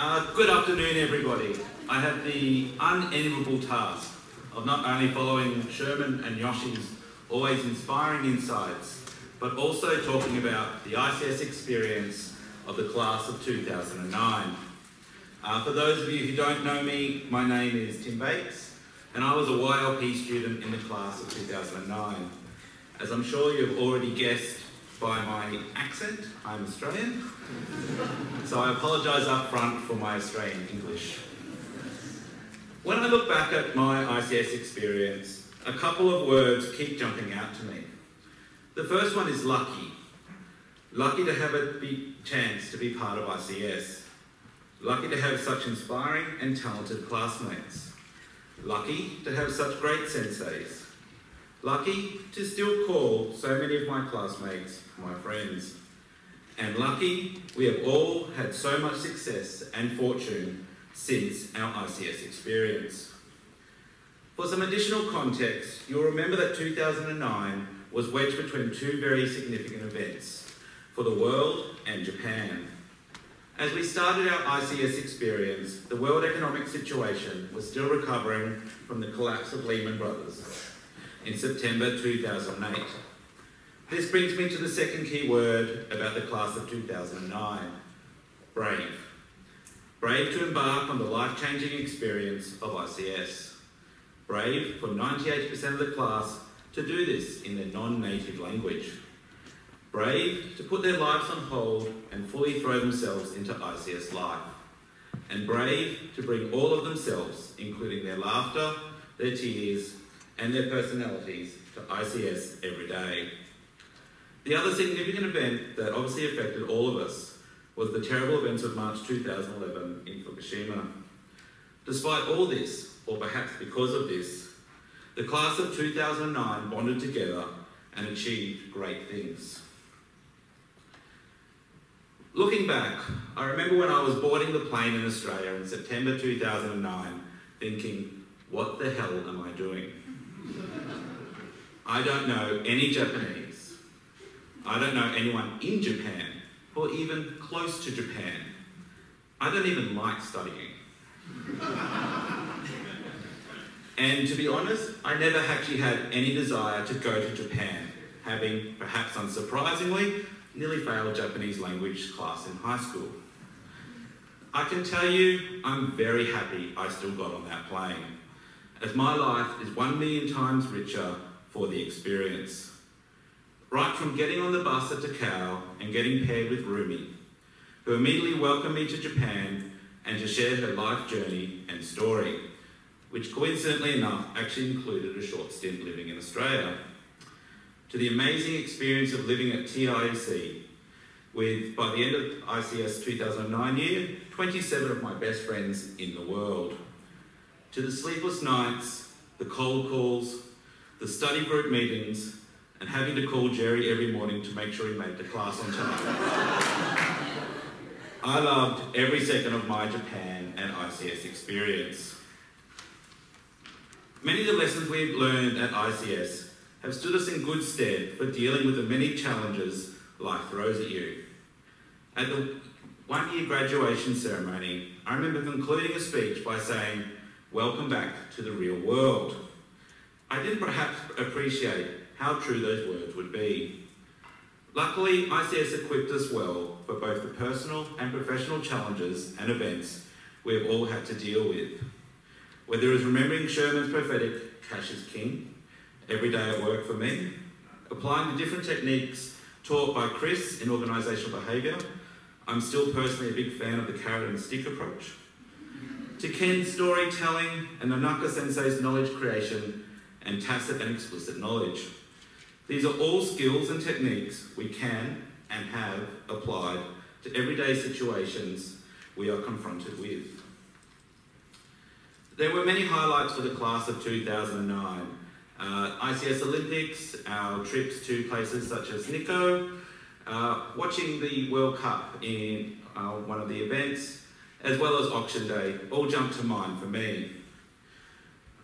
Uh, good afternoon, everybody. I have the unenviable task of not only following Sherman and Yoshi's always inspiring insights, but also talking about the ICS experience of the class of 2009. Uh, for those of you who don't know me, my name is Tim Bates, and I was a YLP student in the class of 2009. As I'm sure you've already guessed by my accent, I'm Australian, so I apologise up front for my Australian English. When I look back at my ICS experience, a couple of words keep jumping out to me. The first one is lucky. Lucky to have a big chance to be part of ICS. Lucky to have such inspiring and talented classmates. Lucky to have such great senseis. Lucky to still call so many of my classmates my friends. And lucky we have all had so much success and fortune since our ICS experience. For some additional context, you'll remember that 2009 was wedged between two very significant events for the world and Japan. As we started our ICS experience, the world economic situation was still recovering from the collapse of Lehman Brothers in September 2008. This brings me to the second key word about the class of 2009 brave. Brave to embark on the life changing experience of ICS. Brave for 98% of the class to do this in their non native language. Brave to put their lives on hold and fully throw themselves into ICS life. And brave to bring all of themselves, including their laughter, their tears, and their personalities, to ICS every day. The other significant event that obviously affected all of us was the terrible events of March 2011 in Fukushima. Despite all this, or perhaps because of this, the class of 2009 bonded together and achieved great things. Looking back, I remember when I was boarding the plane in Australia in September 2009, thinking, what the hell am I doing? I don't know any Japanese. I don't know anyone in Japan or even close to Japan. I don't even like studying. and to be honest, I never actually had any desire to go to Japan, having, perhaps unsurprisingly, nearly failed Japanese language class in high school. I can tell you, I'm very happy I still got on that plane, as my life is one million times richer for the experience. Right from getting on the bus at Takao and getting paired with Rumi, who immediately welcomed me to Japan and to share her life journey and story, which coincidentally enough actually included a short stint living in Australia, to the amazing experience of living at TIEC, with, by the end of ICS 2009 year, 27 of my best friends in the world, to the sleepless nights, the cold calls, the study group meetings, and having to call Jerry every morning to make sure he made the class on time. I loved every second of my Japan and ICS experience. Many of the lessons we've learned at ICS have stood us in good stead for dealing with the many challenges life throws at you. At the one year graduation ceremony, I remember concluding a speech by saying, Welcome back to the real world. I didn't perhaps appreciate how true those words would be. Luckily, ICS equipped us well for both the personal and professional challenges and events we have all had to deal with. Whether it was remembering Sherman's prophetic cash is king, every day at work for me, applying the different techniques taught by Chris in organisational behaviour, I'm still personally a big fan of the carrot and stick approach, to Ken's storytelling and Nonaka Sensei's knowledge creation and tacit and explicit knowledge. These are all skills and techniques we can and have applied to everyday situations we are confronted with. There were many highlights for the class of 2009. Uh, ICS Olympics, our trips to places such as Nikko, uh, watching the World Cup in uh, one of the events, as well as Auction Day, all jumped to mind for me.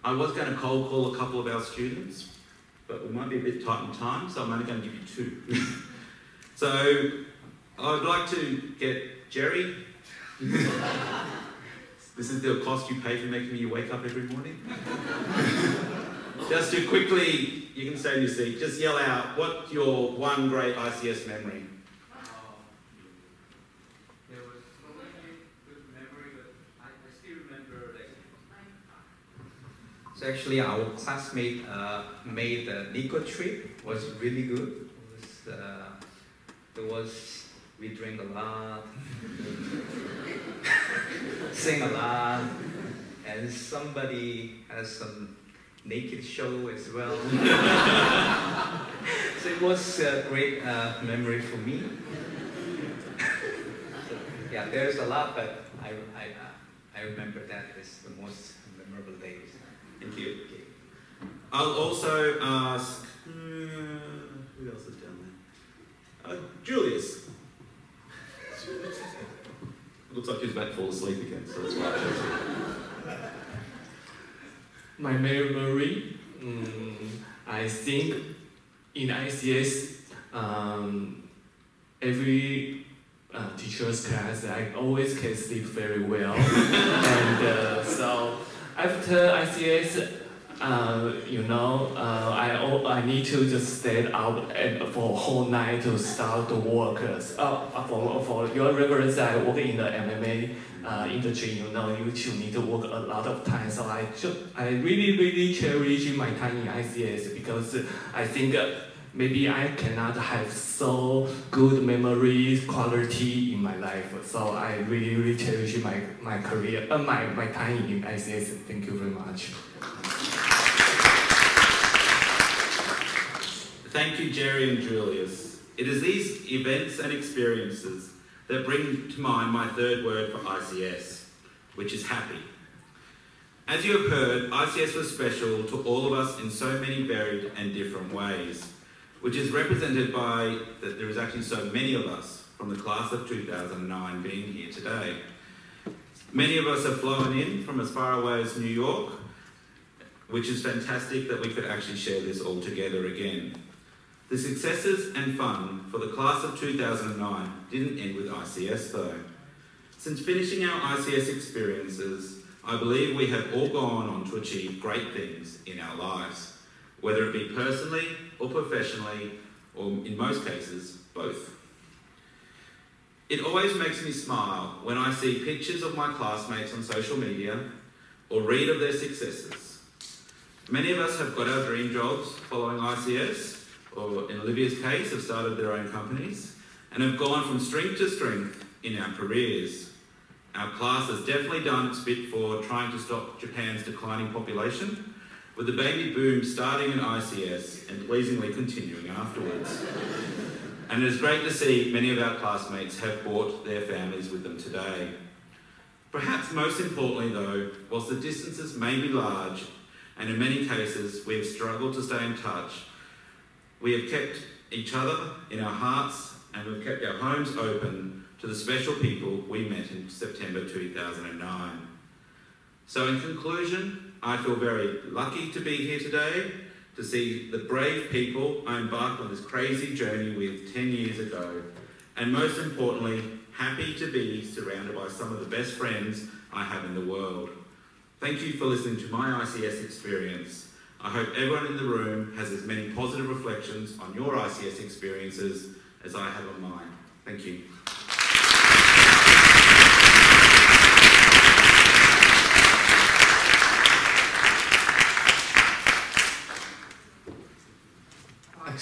I was going to cold call a couple of our students, but we might be a bit tight on time, so I'm only going to give you two. so I'd like to get Jerry. This is the cost you pay for making me wake up every morning. just to quickly, you can stay in your seat, just yell out, what's your one great ICS memory? There was so many good memory, but I, I still remember like. So actually, our classmate uh, made the Nikko trip was really good. It was, uh, it was we drank a lot, sing a lot, and somebody has some naked show as well. so it was a great uh, memory for me. Yeah, there's a lot, but I, I, I remember that as the most memorable days. Thank you. I'll also ask, uh, who else is down there? Uh, Julius. Looks like he's about to fall asleep again, so that's why My memory, mm, I think in ICS, um, every uh, teacher's class, I always can sleep very well. uh, after ICS, uh, you know, uh, I, I need to just stay out for a whole night to start the work. Uh, for, for your reference, I work in the MMA uh, industry, you know, you should need to work a lot of time. So I, I really, really cherish my time in ICS because I think uh, maybe I cannot have so good memory quality in my life. So I really, really cherish my, my career, uh, my, my time in ICS. Thank you very much. Thank you, Jerry and Julius. It is these events and experiences that bring to mind my third word for ICS, which is happy. As you have heard, ICS was special to all of us in so many varied and different ways, which is represented by that there is actually so many of us from the class of 2009 being here today. Many of us have flown in from as far away as New York, which is fantastic that we could actually share this all together again. The successes and fun for the class of 2009 didn't end with ICS though. Since finishing our ICS experiences, I believe we have all gone on to achieve great things in our lives, whether it be personally or professionally, or in most cases, both. It always makes me smile when I see pictures of my classmates on social media or read of their successes. Many of us have got our dream jobs following ICS, or in Olivia's case, have started their own companies and have gone from strength to strength in our careers. Our class has definitely done its bit for trying to stop Japan's declining population, with the baby boom starting in ICS and pleasingly continuing afterwards. and it is great to see many of our classmates have brought their families with them today. Perhaps most importantly though, whilst the distances may be large, and in many cases we have struggled to stay in touch, we have kept each other in our hearts and we've kept our homes open to the special people we met in September 2009. So, in conclusion, I feel very lucky to be here today to see the brave people I embarked on this crazy journey with 10 years ago, and most importantly, happy to be surrounded by some of the best friends I have in the world. Thank you for listening to my ICS experience. I hope everyone in the room has as many positive reflections on your ICS experiences as I have on mine. Thank you.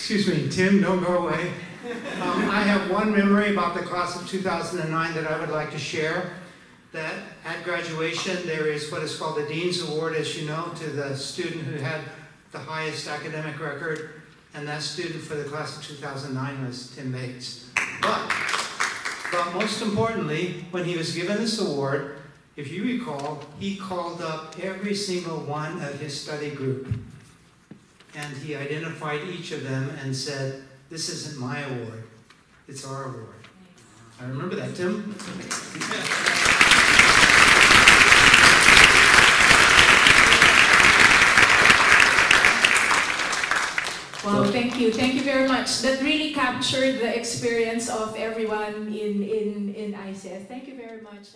Excuse me, Tim, don't go away. Um, I have one memory about the class of 2009 that I would like to share. That at graduation, there is what is called the Dean's Award, as you know, to the student who had the highest academic record, and that student for the class of 2009 was Tim Bates. But, but most importantly, when he was given this award, if you recall, he called up every single one of his study group and he identified each of them and said, This isn't my award, it's our award. I remember that, Tim. Wow, thank you. Thank you very much. That really captured the experience of everyone in, in, in ICS. Thank you very much.